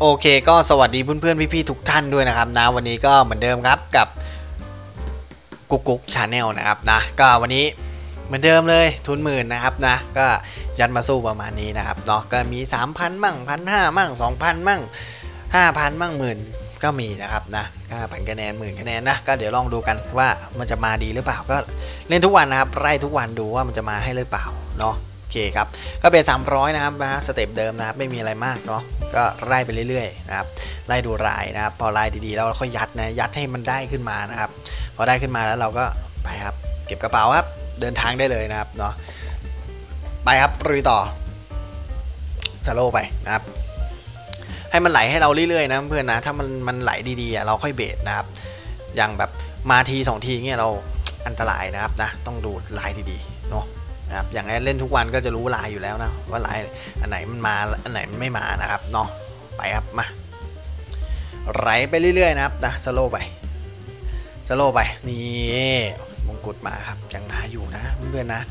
โอเคก็สวัสดีเพื่อนๆพี่ๆทุกท่านด้วยนะครับนะวันนี้ก็เหมือนเดิมครับกับกุ๊กกุ๊ก Channel นะครับนะก็วันนี้เหมือนเดิมเลยทุนหมื่นนะครับนะก็ยันมาสู้ประมาณนี้นะครับเนาะก็มี 3,000 มั่งพันห้ามั่ง 2,000 มั่ง 5,000 มั่งหมื่นก็มีนะครับนะก็ผันคะแนนหมื่นคะแนนนะก็เดี๋ยวลองดูกันว่ามันจะมาดีหรือเปล่าก็เล่นทุกวันนะครับไล่ทุกวันดูว่ามันจะมาให้หรือเปล่าเนาะ เคครับ ก็เป็น 300 นะครับนะสเต็ปเดิมนะครับ ไม่มีอะไรมากเนาะ ก็ไล่ไปเรื่อยๆนะครับ ไล่ดูรายนะครับ พอรายดีๆแล้วเราค่อยยัดนะ ยัดให้มันได้ขึ้นมานะครับ พอได้ขึ้นมาแล้วเราก็ไปครับ เก็บกระเป๋าครับ เดินทางได้เลยนะครับเนาะ ไปครับลุยต่อสโลไปนะครับ ให้มันไหลให้เราเรื่อยๆนะเพื่อนนะ ถ้ามันมันไหลดีๆเราค่อยเบรดนะครับ อย่างแบบมาทีสองทีเงี้ยเราอันตรายนะครับนะ ต้องดูลายดีๆเนาะ นะครับอย่างเล่นทุกวันก็จะรู้ลายอยู่แล้วนะว่าลายอันไหนมันมาอันไหนมันไม่มานะครับเนาะไปครับมาไหลไปเรื่อยๆนะครับนะสโลว์ไปสโลว์ไปนี่มงกุฎมาครับยังมาอยู่นะเพื่อนๆนะ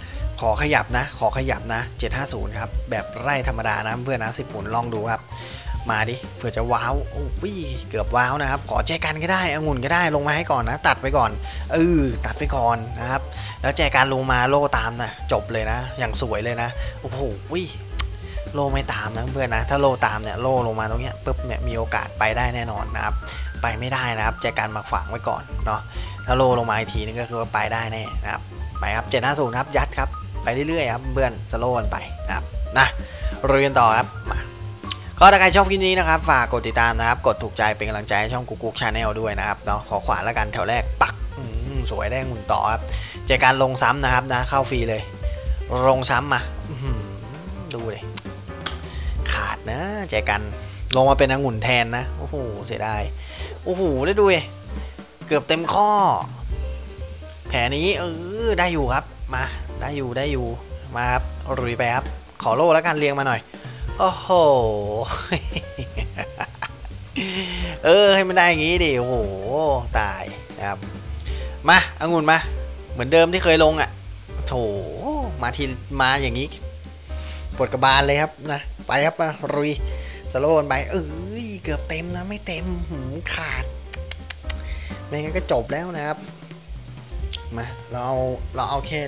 ขอขยับนะ ขอขยับนะ 750 ครับ แบบไร่ธรรมดานะเพื่อนนะ10หมุนลองดูครับ มาดิเผื่อจะว้าวโอ้ยเกือบว้าวนะครับ ขอแจกันก็ได้องุ่นก็ได้ลงมาให้ก่อนนะ ตัดไปก่อนเออตัดไปก่อนนะครับ แล้วแจกันลงมาโล่ตามนะจบเลยนะ อย่างสวยเลยนะโอ้โหวิโล่ไม่ตามนะเพื่อนนะ ถ้าโล่ตามเนี่ยโล่ลงมาตรงเนี้ยปุ๊บเนี่ยมีโอกาสไปได้แน่นอนนะครับ ไปไม่ได้นะครับแจกันมาฝังไว้ก่อนเนาะถ้าโล่ลงมาอีกทีนึงก็คือว่าไปได้แน่นะครับไปครับเจ็ดห้าศูนย์ครับยัดครับไปเรื่อยๆครับเพื่อนสโลกันไปนะครับนะเรียนต่อครับ ก็ถ้าใครชอบคลิปนี้นะครับ ฝากกดติดตามนะครับ กดถูกใจเป็นกำลังใจให้ช่องกุ๊กกุ๊ก Channel ด้วยนะครับเนาะขอขวานแล้วกันแถวแรกปักสวยได้หมุนต่อครับเจอการลงซ้ำนะครับนะเข้าฟรีเลย ลงซ้ำมาดูเลยขาดนะเจอกันลงมาเป็นองุ่นแทนนะโอ้โหเสียดายโอ้โหได้ดูดิเกือบเต็มข้อ แผลนี้เออได้อยู่ครับมาได้อยู่ได้อยู่มาครับรุยไปครับขอโล่แล้วกันเรียงมาหน่อย โอ้โห เออ ให้มันได้อย่างงี้ดิ โอ้โห ตายนะครับ มาอางุ่นมา เหมือนเดิมที่เคยลงอะ่ะโถมาทีมาอย่างนี้ปวดกระบาลเลยครับนะ ไปครับมารุยสโลวนไป เอ้ย เกือบเต็มนะ ไม่เต็มหืมขาด ไม่งั้นก็จบแล้วนะครับ มา เราเอาเราเอาแค่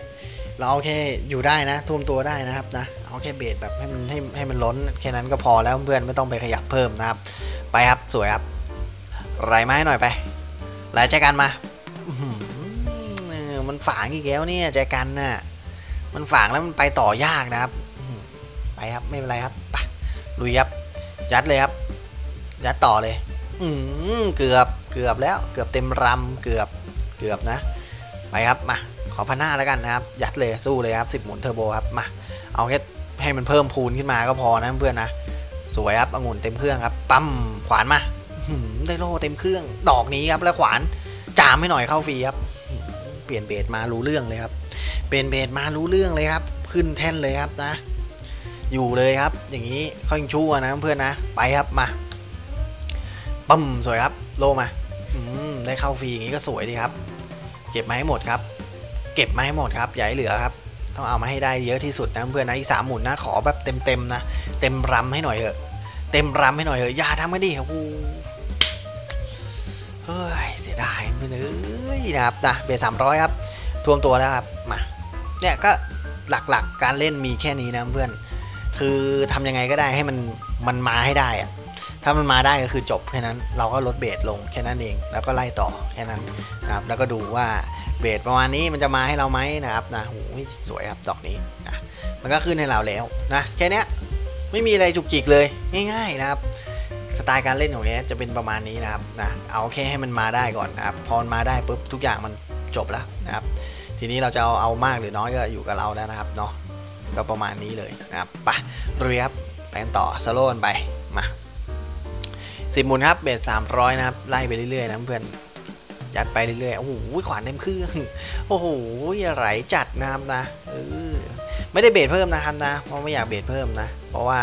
เราเอาแค่อยู่ได้นะท่วมตัวได้นะครับนะเอาแค่เบสแบบให้มันให้ให้มันล้นแค่นั้นก็พอแล้วเพื่อนไม่ต้องไปขยับเพิ่มนะครับ ไปครับสวยครับไหลไม้หน่อยไปไหลแจกันมาเออมันฝางอีกแล้วเนี่ยแจกันน่ะมันฝางแล้วมันไปต่อยากนะครับไปครับไม่เป็นไรครับไปลุยครับยัดเลยครับ ยัดต่อเลย อืมเกือบเกือบแล้ว เกือบเต็มรำเกือบเกือบนะ ไปครับมา ขอพันห้าแล้วกันนะครับ ยัดเลยสู้เลยครับสิบหมุนเทอร์โบครับมาเอาแค่ให้มันเพิ่มพูนขึ้นมาก็พอนะเพื่อนนะสวยครับองุ่นเต็มเครื่องครับปั๊มขวานมาได้โล่เต็มเครื่องดอกนี้ครับแล้วขวานจามให้หน่อยเข้าฟรีครับ เปลี่ยนเบสมารู้เรื่องเลยครับ เปลี่ยนเบสมารู้เรื่องเลยครับ ขึ้นแท่นเลยครับนะ อยู่เลยครับ อย่างนี้ค่อยชั่วนะเพื่อนนะไปครับมาปั๊มสวยครับ โลมาอืมได้เข้าฟรีอย่างนี้ก็สวยดีครับ เก็บมาให้หมดครับ เก็บมาให้หมดครับอย่าให้เหลือครับ ต้องเอามาให้ได้เยอะที่สุดนะเพื่อนนะอีกสามหมุนนะขอแบบเต็มๆนะเต็มรำให้หน่อยเถอะ เต็มรำให้หน่อยเถอะอย่าทำไม่ดีโอ้โหเฮ้ยเสียดายเพื่อนเอ้ยนะครับนะเบสสามร้อยครับท่วมตัวแล้วครับมาเนี่ยก็หลักๆการเล่นมีแค่นี้นะเพื่อน คือทำยังไงก็ได้ให้มันมันมาให้ได้อะ ถ้ามันมาได้ก็คือจบแค่นั้นเราก็ลดเบสลงแค่นั้นเอง แล้วก็ไล่ต่อแค่นั้นนะครับแล้วก็ดูว่าเบสประมาณนี้มันจะมาให้เราไหมนะครับนะโอ้ยสวยครับดอกนี้นะมันก็ขึ้นให้เราแล้วนะแค่นี้ไม่มีอะไรจุกจิกเลยง่าย ๆนะครับสไตล์การเล่นของเนี้ยจะเป็นประมาณนี้นะครับนะเอาแค่ให้มันมาได้ก่อนนะครับพอมันมาได้ปุ๊บทุกอย่างมันจบแล้วนะครับ ทีนี้เราจะเอาเอามากหรือน้อยก็อยู่กับเราแล้วนะครับเนาะก็ประมาณนี้เลยนะครับไปเรียบไปกันต่อสโลว์กันไป สิบหมุนครับเบสสามร้อยนะครับไล่ไปเรื่อยๆนะเพื่อนยัดไปเรื่อยๆโอ้โหขวานเต็มเครื่องโอ้โหไหลจัดนะครับนะเออไม่ได้เบสเพิ่มนะครับนะเพราะไม่อยากเบสเพิ่มนะ เพราะว่า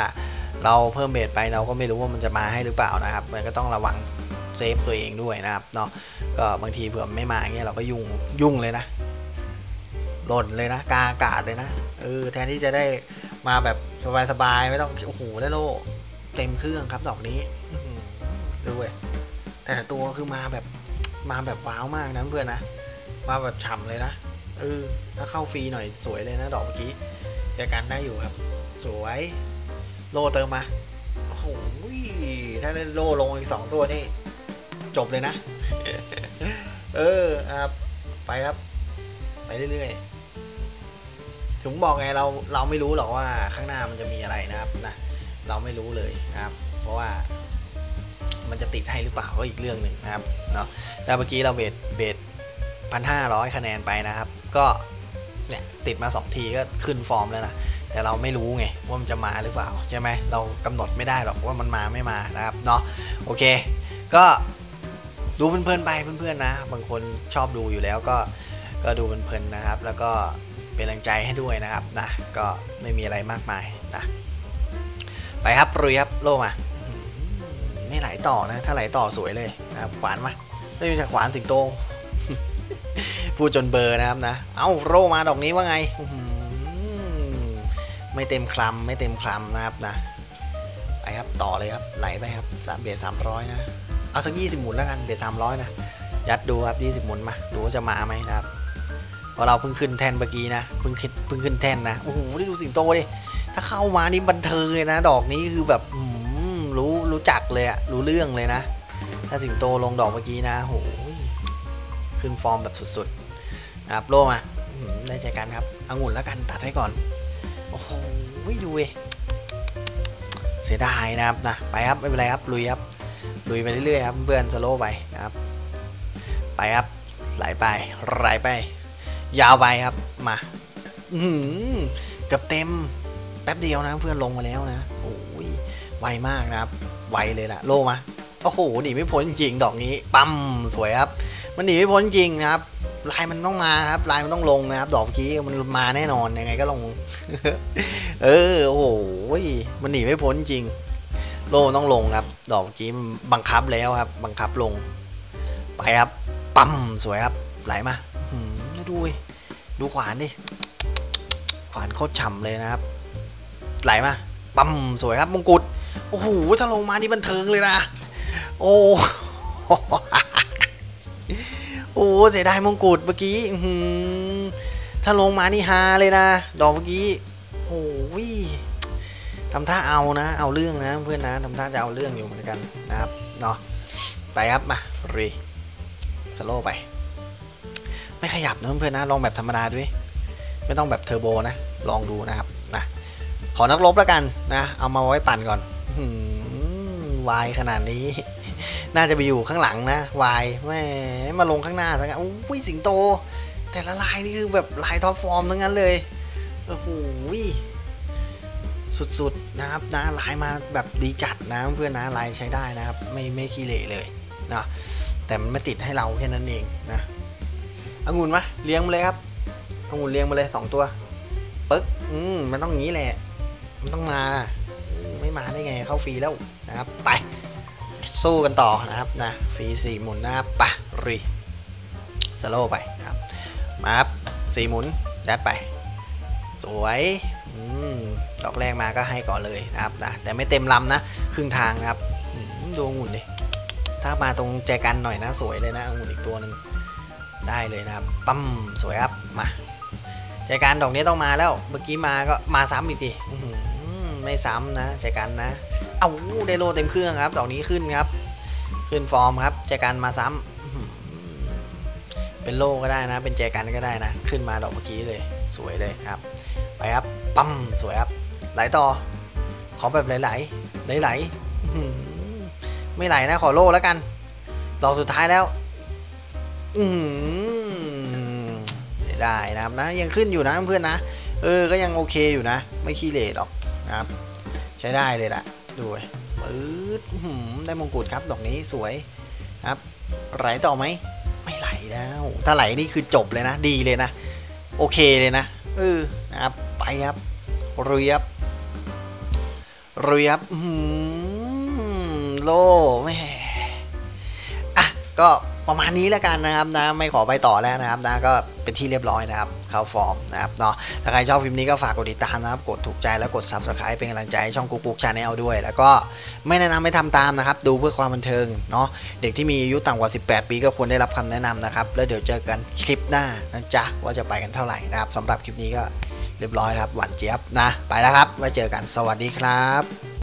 เราเพิ่มเบสไปเราก็ไม่รู้ว่ามันจะมาให้หรือเปล่านะครับมันก็ต้องระวังเซฟตัวเองด้วยนะครับเนาะก็บางทีเผื่อไม่มาอย่างเงี้ยเราก็ยุ่งยุ่งเลยนะหล่นเลยนะกาอากาศเลยนะเออแทนที่จะได้มาแบบสบายๆไม่ต้องโอ้โหได้โล เต็มเครื่องครับดอกนี้ดูเว้ยแต่ตัวคือมาแบบมาแบบว้าวมากนะเพื่อนนะ มาแบบฉ่ำเลยนะเออถ้าเข้าฟรีหน่อยสวยเลยนะดอกเมื่อกี้แจกันได้อยู่ครับ สวย โลเติมมาโอ้โหถ้าเล่นโลลงอีกสองตัวนี่ จบเลยนะ เออครับไปครับ ไปเรื่อยๆถึงบอกไงเราเราไม่รู้หรอกว่าข้างหน้ามันจะมีอะไรนะครับนะ เราไม่รู้เลยนะครับ เพราะว่ามันจะติดให้หรือเปล่าก็อีกเรื่องหนึ่งนะครับเนาะแต่เมื่อกี้เราเบสเบสพันห้าร้อยคะแนนไปนะครับ ก็เนี่ยติดมา 2 ทีก็ขึ้นฟอร์มแล้วนะแต่เราไม่รู้ไงว่ามันจะมาหรือเปล่าใช่ไหมเรากำหนดไม่ได้หรอกว่ามันมาไม่มานะครับเนาะโอเค ก็ดูเพลินๆไปเพื่อนๆนะ บางคนชอบดูอยู่แล้วก็ก็ดูเพลินๆนะครับ แล้วก็เป็นแรงใจให้ด้วยนะครับนะก็ไม่มีอะไรมากมายนะ ไปครับปรุยครับโลมาไม่ไหลต่อนะ ถ้าไหลต่อสวยเลยนะครับขวานมาไม่มีจากขวานสิงโตพูดจนเบอร์นะครับนะ เอาโรมาดอกนี้ว่าไงไม่เต็มคลำไม่เต็มคลำนะครับนะไปครับต่อเลยครับไหลไปครับสามเบียดสามร้อยนะเอาสักยี่สิบหมุนแล้วกันเบียดสามร้อยนะยัดดูครับยี่สิบหมุนมาดูว่าจะมาไหมนะครับเพราะเราเพิ่งขึ้นแทนเมื่อกี้นะเพิ่งขึ้นเพิ่งขึ้นแทนนะโอ้โหได้ดูสิงโตดิ ถ้าเข้ามานี่บันเทิงเลยนะ ดอกนี้คือแบบรู้รู้จักเลยอะรู้เรื่องเลยนะ ถ้าสิงโตลงดอกเมื่อกี้นะโหขึ้นฟอร์มแบบสุดๆนะครับโลมาได้ใจกันครับอางุ่นแล้วกันตัดให้ก่อน โอ้โหดูเวเสียดายนะครับนะไปครับไม่เป็นไรครับลุยครับลุยไปเรื่อยๆครับเพื่อนสโลไปนะครับ ไปครับไหลไปไหลไป ยาวไปครับมา อือหือเกับเต็ม แป๊บเดียวนะเพื่อนลงมาแล้วนะโอ้ยไวมากนะครับ ไวเลยล่ะ โลมาโอ้โหหนีไม่พ้นจริงดอกนี้ปั๊มสวยครับ มันหนีไม่พ้นจริงนะครับลายมันต้องมาครับลายมันต้องลงนะครับ ดอกกี้มันมาแน่นอนยังไงก็ลง เออโอ้โหมันหนีไม่พ้นจริง โลต้องลงครับ ดอกกี้มันบังคับแล้วครับ บังคับลง ไปครับปั๊มสวยครับ ไหลมาดูดิดูขวานดิขวานโคตรฉ่ำเลยนะครับ ไหลมาปั๊มสวยครับมงกุฎโอ้โหถ้าลงมานี่บันเทิงเลยนะโอ้โอ้เสียดายมงกุฎเมื่อกี้ถ้าลงมานี่ฮาเลยนะ ดอกเมื่อกี้โอ้ยทำท่าเอานะ เอาเรื่องนะเพื่อนนะทำท่าจะเอาเรื่องอยู่เหมือนกันนะครับเนาะไปครับมารีสโลไป ไม่ขยับนะเพื่อนนะลองแบบธรรมดาด้วย ไม่ต้องแบบเทอร์โบนะ ลองดูนะครับ ขอนักลบแล้วกันนะ เอามาไว้ปั่นก่อนวายขนาดนี้ น่าจะไปอยู่ข้างหลังนะวายแม่มาลงข้างหน้าทั้งนั้นอุ้ยสิงโต แต่ละลายนี่คือแบบลายท็อปฟอร์มทั้งนั้นเลยโอ้โหสุดๆนะครับนะลายมาแบบดีจัดนะเพื่อนนะลายใช้ได้นะครับ ไม่ไม่ขี้เหร่เลยนะแต่มันไม่ติดให้เราแค่นั้นเองนะองุ่นมาเลี้ยงมาเลยครับองุ่นเลี้ยงมาเลยสองตัวปึ๊กอืมมันต้องงี้แหละ มันต้องมา ไม่มาได้ไงเข้าฟรีแล้วนะครับ ไป สู้กันต่อนะครับนะฟรีสี่หมุนนะครับปะรีสโลว์ไปนะครับมาครับสี่หมุนยัดไป สวยอืมดอกแรกมาก็ให้ก่อนเลยนะครับนะแต่ไม่เต็มลำนะ ครึ่งทางนะครับอืมดูองุ่นดิถ้ามาตรงแจกันหน่อยนะสวยเลยนะองุ่นอีกตัวหนึ่งได้เลยนะครับปั๊มสวยครับมาแจกันดอกนี้ต้องมาแล้ว เมื่อกี้มาก็มาซ้ำอีกที ไม่ซ้ำนะแจกันนะ เอาไดโลเต็มเครื่องครับดอกนี้ขึ้นครับ ขึ้นฟอร์มครับแจกันมาซ้ำเป็นโลก็ได้นะ เป็นแจกันก็ได้นะ ขึ้นมาดอกเมื่อกี้เลย สวยเลยครับ ไปครับปั๊มสวยครับ ไหลต่อ ขอแบบไหลๆไหลๆอื้อหือไม่ไหลนะขอโลแล้วกัน ดอกสุดท้ายแล้ว อืเสียดายนะครับนะ ยังขึ้นอยู่นะเพื่อนนะเออ ก็ยังโอเคอยู่นะ ไม่ขี้เหร่หรอก นะครับ ใช้ได้เลยล่ะดูปปื๊ดได้มงกุฎครับดอกนี้สวยครับ ไหลต่อไหม ไม่ไหลแล้ว ถ้าไหลนี่คือจบเลยนะ ดีเลยนะ โอเคเลยนะเออนะครับ ไปครับรียบรียบอื้อหือโลแม่อะก็ประมาณนี้แล้วกันนะครับนะ ไม่ขอไปต่อแล้วนะครับนะ ก็เป็นที่เรียบร้อยนะครับ เข้าฟอร์มนะครับเนาะถ้าใครชอบคลิปนี้ก็ฝากกดติดตามนะครับ กดถูกใจแล้วกด subscribe เป็นกำลังใจให้ช่องกุ๊กกุ๊ก Channel ด้วย แล้วก็ไม่แนะนำให้ทำตามนะครับ ดูเพื่อความบันเทิงเนาะเด็กที่มีอายุต่ำกว่า 18 ปีก็ควรได้รับคำแนะนำนะครับ แล้วเดี๋ยวเจอกันคลิปหน้านะจ๊ะว่าจะไปกันเท่าไหร่นะครับสำหรับคลิปนี้ก็เรียบร้อยครับหวานเจี๊ยบนะไปแล้วครับไว้เจอกันสวัสดีครับ